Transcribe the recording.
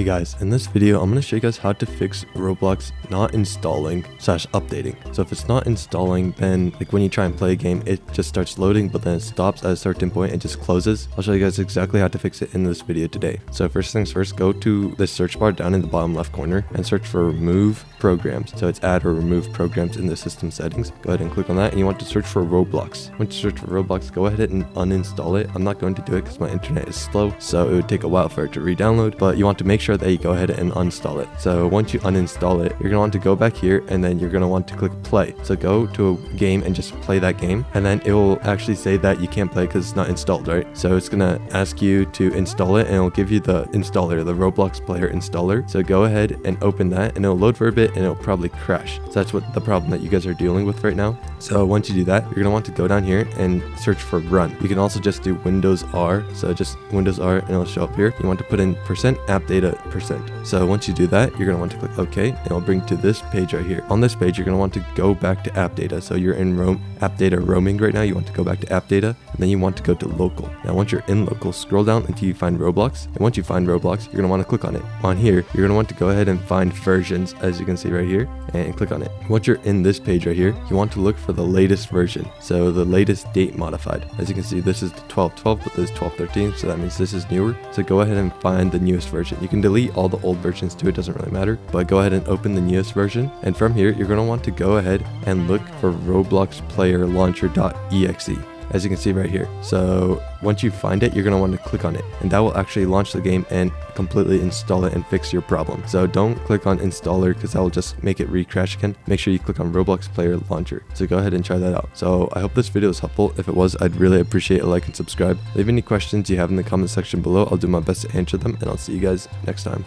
Hey guys, in this video, I'm going to show you guys how to fix Roblox not installing slash updating. So if it's not installing, then like when you try and play a game, it just starts loading, but then it stops at a certain point and just closes. I'll show you guys exactly how to fix it in this video today. So first things first, go to the search bar down in the bottom left corner and search for remove programs. So it's add or remove programs in the system settings. Go ahead and click on that and you want to search for Roblox. Once you search for Roblox, go ahead and uninstall it. I'm not going to do it because my internet is slow, so it would take a while for it to re-download, but you want to make sure that you go ahead and uninstall it. So once you uninstall it, you're going to want to go back here and then you're going to want to click play. So go to a game and just play that game and then it will actually say that you can't play because it's not installed, right? So it's going to ask you to install it and it'll give you the installer, the Roblox player installer. So go ahead and open that and it'll load for a bit and it'll probably crash. So that's what the problem that you guys are dealing with right now. So once you do that, you're going to want to go down here and search for run. You can also just do Windows R. So just Windows R and it'll show up here. You want to put in percent app data percent. So once you do that, you're going to want to click OK and it'll bring to this page right here. On this page, you're going to want to go back to app data. So you're in roam app data roaming right now. You want to go back to app data and then you want to go to local. Now once you're in local, scroll down until you find Roblox. And once you find Roblox, you're going to want to click on it. On here, you're going to want to go ahead and find versions as you can see right here and click on it. Once you're in this page right here, you want to look for the latest version. So the latest date modified. As you can see, this is the 1212, but this is 1213, so that means this is newer. So go ahead and find the newest version. You can delete all the old versions too, it doesn't really matter, but go ahead and open the newest version. And from here, you're going to want to go ahead and look for Roblox Player Launcher.exe as you can see right here. So once you find it, you're going to want to click on it and that will actually launch the game and completely install it and fix your problem. So don't click on installer because that will just make it re-crash again. Make sure you click on Roblox Player Launcher. So go ahead and try that out. So I hope this video was helpful. If it was, I'd really appreciate a like and subscribe. Leave any questions you have in the comment section below. I'll do my best to answer them and I'll see you guys next time.